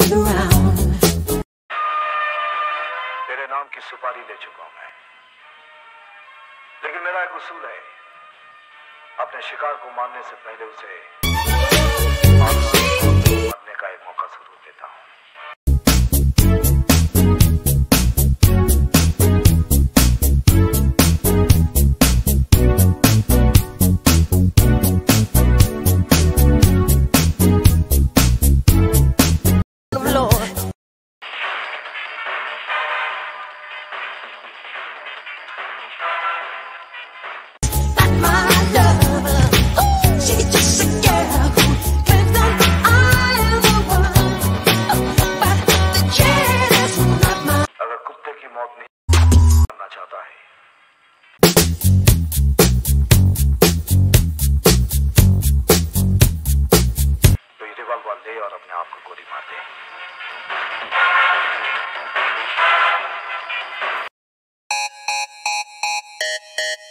around. तेरे नाम की सुपारी ले चुका हूँ मैं लेकिन मेरा एक उसूल है अपने शिकार को मारने से पहले उसे ले और अपने आप को गोली मार दे Uh, uh.